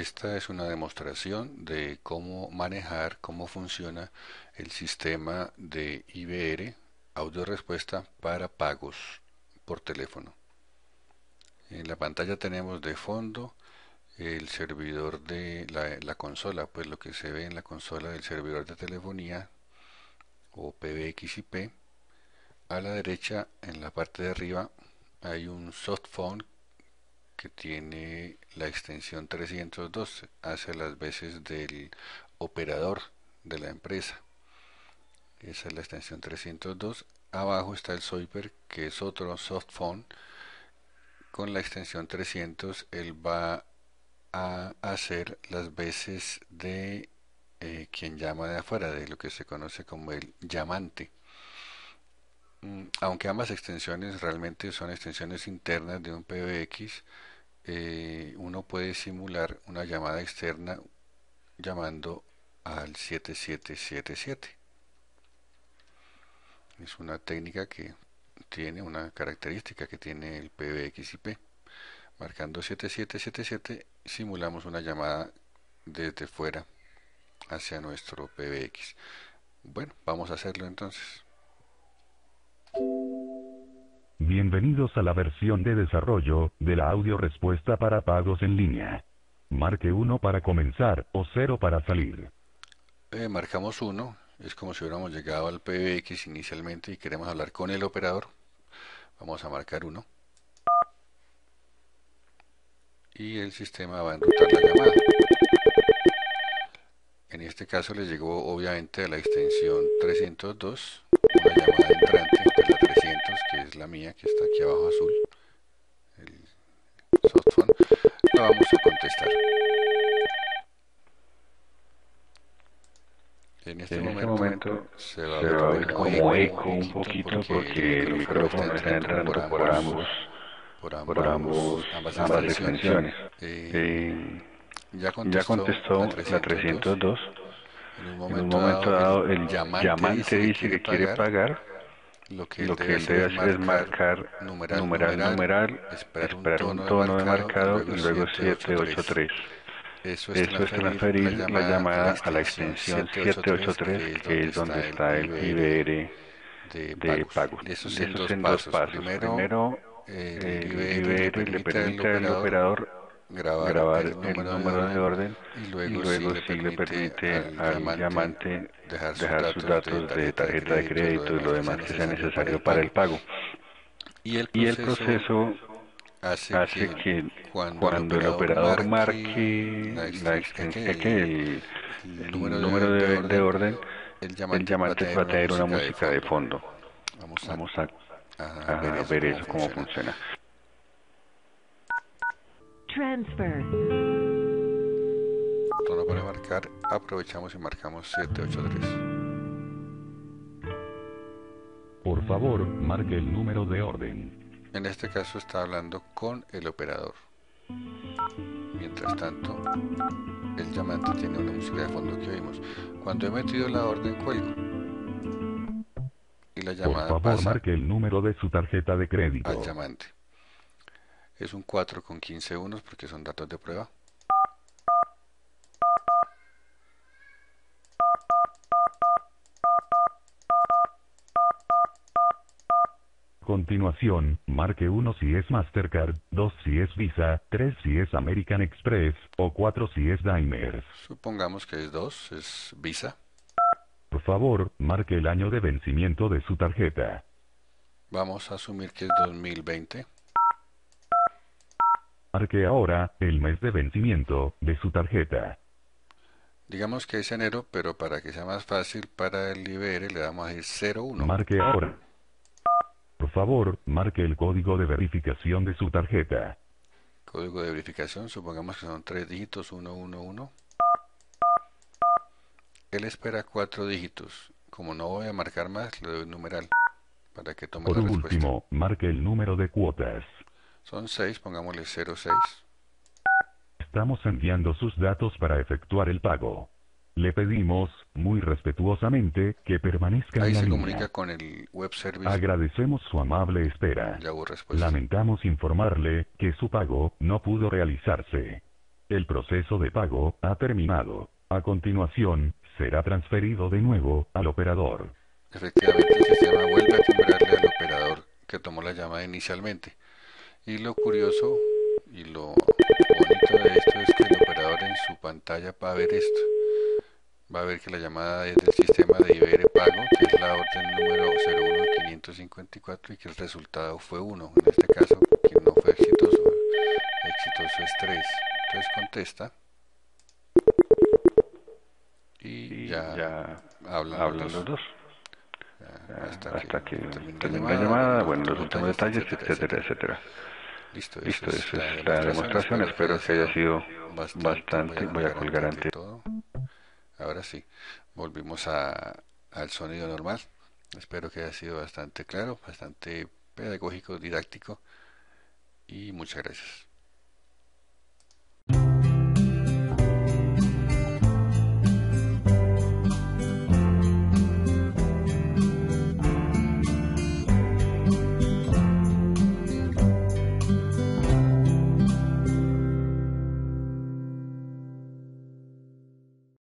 Esta es una demostración de cómo manejar, cómo funciona el sistema de IBR, audio respuesta para pagos por teléfono. En la pantalla tenemos de fondo el servidor de la, consola, pues lo que se ve en la consola del servidor de telefonía o PBXIP. A la derecha, en la parte de arriba, hay un softphone que tiene la extensión 302, hace las veces del operador de la empresa. Esa es la extensión 302. Abajo está el Soiper, que es otro softphone. Con la extensión 300, él va a hacer las veces de eh, quien llama de afuera, de lo que se conoce como el llamante. Mm, aunque ambas extensiones realmente son extensiones internas de un PBX, eh, uno puede simular una llamada externa llamando al 7777. Es una técnica que tiene una característica que tiene el PBXIP. Marcando 7777 simulamos una llamada desde fuera hacia nuestro PBX. Bueno, vamos a hacerlo entonces. Bienvenidos a la versión de desarrollo de la audio respuesta para pagos en línea. Marque 1 para comenzar o 0 para salir. Eh, marcamos 1, es como si hubiéramos llegado al PBX inicialmente y queremos hablar con el operador. Vamos a marcar 1. Y el sistema va a enrutar la llamada. En este caso le llegó obviamente a la extensión 302 una llamada entrante de la 300 que es la mía que está aquí abajo azul el softphone la vamos a contestar. En este, en este momento, se va a ver como eco un poquito porque el micrófono está entrando por ambos por ambos, por ambos ambas, ambas extensiones. Eh, Eh, ya contestó, ya contestó la 302 En un en momento, un momento dado el llamante, llamante dice que quiere pagar Lo que lo que debe él debe hacer es marcar numeral, numeral, numeral, esperar, esperar un tono de marcado y luego 783. Eso Eso es transferir la llamada a la extensión 783, que es donde está el IBR de pagos. Eso Eso es en dos pasos. Primero, el el IBR IBR le permite al operador grabar, grabar el el número de orden y y luego, luego sí le permite al llamante dejar sus dejar sus datos de tarjeta de crédito y lo demás que sea necesario para el pago. Y el Y el proceso hace, hace que, que cuando, cuando el operador marque la extensión, que el, el número de, de orden, el el llamante, va a tener una música de fondo. Vamos a, Vamos a, a a ver eso cómo funciona. Transfer. Tono para marcar, aprovechamos y marcamos 783. Por favor, marque el número de orden. En este caso está hablando con el operador. Mientras tanto, el llamante tiene una música de fondo que oímos. Cuando he metido la orden, cuelgo. Y la Por llamada favor, pasa marque el número de su tarjeta de crédito. al llamante. Es un 4 con 15 unos porque son datos de prueba. Continuación, marque 1 si es Mastercard, 2 si es Visa, 3 si es American Express, o 4 si es Diners. Supongamos que es 2, es Visa. Por favor, marque el año de vencimiento de su tarjeta. Vamos a asumir que es 2020. Marque ahora el mes de vencimiento de su tarjeta. Digamos que es enero, pero para que sea más fácil para el IBR le damos a decir 01. Marque ahora. Por favor, marque el código de verificación de su tarjeta. Código de verificación, supongamos que son tres dígitos, 111. Él espera cuatro dígitos. Como no voy a marcar más, le doy un numeral para que tome Por la respuesta. último, marque el número de cuotas. Son 6, pongámosle 06. Estamos enviando sus datos para efectuar el pago. Le pedimos, muy respetuosamente, que permanezca Ahí en la se línea. comunica con el web service. Agradecemos su amable espera. Ya hubo respuesta. Lamentamos informarle que su pago no pudo realizarse. El proceso de pago ha terminado. A continuación, será transferido de nuevo al operador. Efectivamente, el sistema vuelve a timbrarle al operador que tomó la llamada inicialmente. Y lo curioso y lo bonito de esto es que el operador en su pantalla va a ver esto. Va a ver que la llamada es del sistema de IBR Pago, que es la orden número 01554 y que el resultado fue 1. En este caso, que no fue exitoso. Exitoso es 3. Entonces contesta. Y, ya, hablan, los dos. Hasta, que, termine la llamada, bueno, los últimos detalles, etcétera, etcétera. Listo, Listo, eso es la demostración. Espero que haya sido bastante. Voy a colgar ante todo. Ahora sí, volvimos a, al sonido normal. Espero que haya sido bastante claro, bastante pedagógico, didáctico. Y muchas gracias.